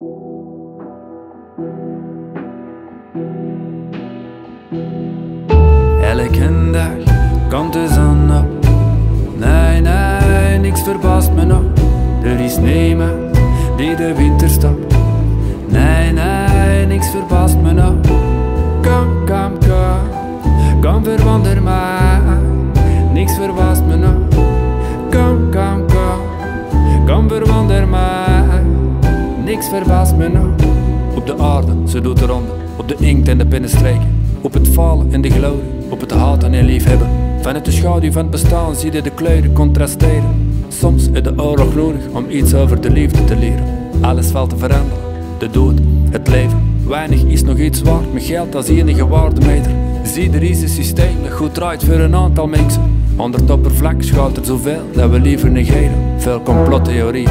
Elke dag komt de zon op. Nee, nee, niks verbaast me nog. Er is niemand die de winter stopt. Nee, nee, niks verbaast me nog. Kom, kom, kom, kom verwonder mij. Me nog. Op de aarde, ze doet de ronde. Op de inkt en de pinnenstreken. Op het falen en de glorie. Op het haten en liefhebben. Vanuit de schaduw van het bestaan zie je de kleuren contrasteren. Soms is de oorlog nodig om iets over de liefde te leren. Alles valt te veranderen. De dood, het leven. Weinig is nog iets waard met geld als enige waardemeter. Zie, er is een systeem goed draait voor een aantal mensen. Onder het oppervlak schuilt er zoveel dat we liever negeren. Veel complottheorieën,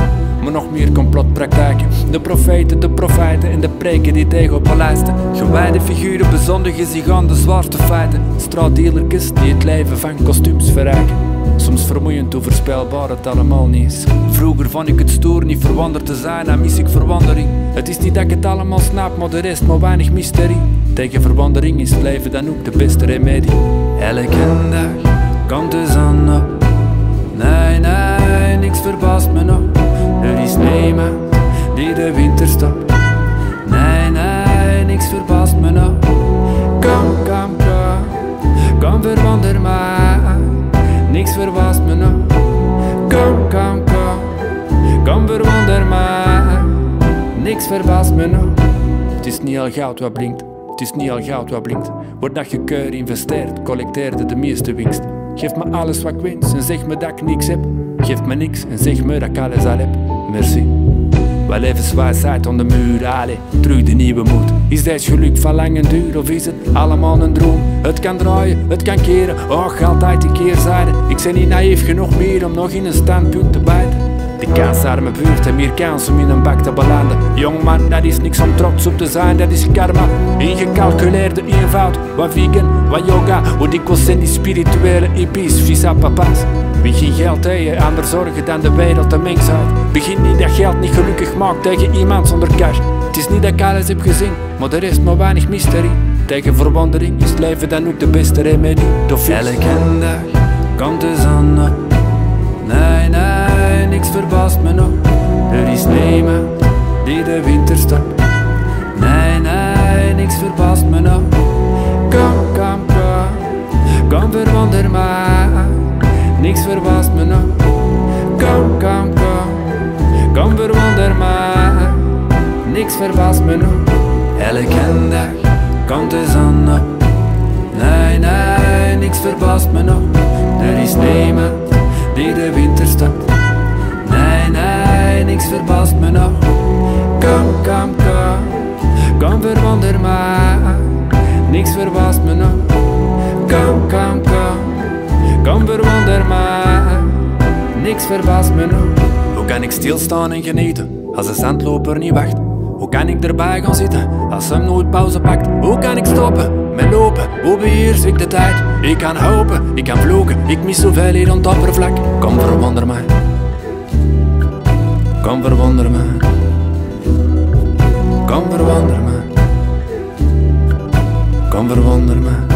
nog meer complotpraktijken. De profeten, de profijten en de preken die tegen paleizen. Gewijde figuren bezondigen zich aan de zwaarste feiten. Straatdealertjes die het leven van kostuums verrijken. Soms vermoeiend hoe voorspelbaar het allemaal niet is. Vroeger vond ik het stoer niet verwonderd te zijn, dan mis ik verwondering. Het is niet dat ik het allemaal snap, maar de rest maar weinig mysterie. Tegen verwondering is leven dan ook de beste remedie. Elke die de winter stopt. Nee, nee, niks verbaast me nog. Kom, kom, kom, kom verwonder mij. Niks verbaast me nog. Kom, kom, kom, kom verwonder mij. Niks verbaast me nog. Het is niet al goud wat blinkt. Het is niet al goud wat blinkt. Wordt dat je keur investeert, collecteerde de meeste winst. Geef me alles wat ik wens en zeg me dat ik niks heb. Geef me niks en zeg me dat ik alles al heb. Merci. Wel levenswijsheid aan de muur, allee, terug de nieuwe moed. Is deze geluk van lang en duur of is het allemaal een droom? Het kan draaien, het kan keren, och altijd die keerzijde. Ik ben niet naïef genoeg meer om nog in een standpunt te bijten. De kansarme buurt en meer kans om in een bak te belanden. Jongman, dat is niks om trots op te zijn, dat is karma. Ingecalculeerde eenvoud, wat vegan, wat yoga. Hoe dikwijls zijn die spirituele hippies, visa papa's. Wie geen geld tegen ander zorgen dan de wereld de mensheid. Begin niet dat geld niet gelukkig maakt tegen iemand zonder cash. Het is niet dat ik alles heb gezien, maar er is maar weinig mysterie. Tegen verwondering is leven dan ook de beste remedie. Elke dag komt de zon. Nee, nee, niks verbaast me nog. Er is niemand die de winter stopt. Nee, nee, niks verbaast me nog. Kom, kom, kom, kom verwonder mij. Niks verbaast me nog. Kom, kom, kom, kom verwonder mij. Niks verbaast me nog. Elke dag komt de zon op. Nee, nee, niks verbaast me nog. Er is niemand die de winter stopt. Niks verbaast me nog. Kom, kom, kom, kom verwonder mij. Niks verbaast me nog. Kom, kom, kom, kom verwonder mij. Niks verbaast me nog. Hoe kan ik stilstaan en genieten als de zandloper niet wacht? Hoe kan ik erbij gaan zitten als hem nooit pauze pakt? Hoe kan ik stoppen met lopen? Hoe beheers ik de tijd? Ik kan hopen, ik kan vloeken, ik mis zoveel hier aan het oppervlak. Kom verwonder mij. Kom verwonder mij. Kom verwonder mij. Kom verwonder mij.